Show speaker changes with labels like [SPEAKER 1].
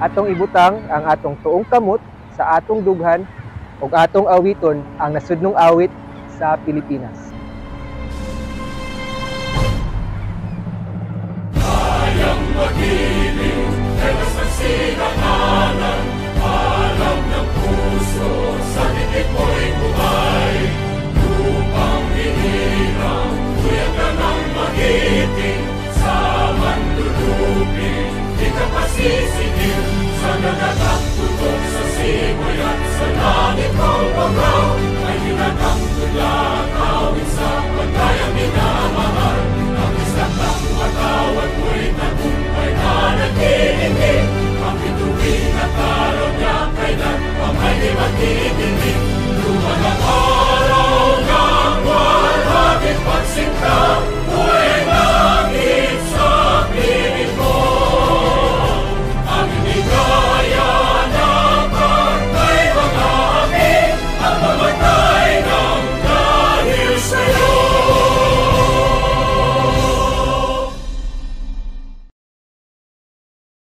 [SPEAKER 1] atong ibutang ang atong tuong kamot sa atong dughan ug atong awiton ang nasudnong awit sa Pilipinas.
[SPEAKER 2] King, we the Sadani.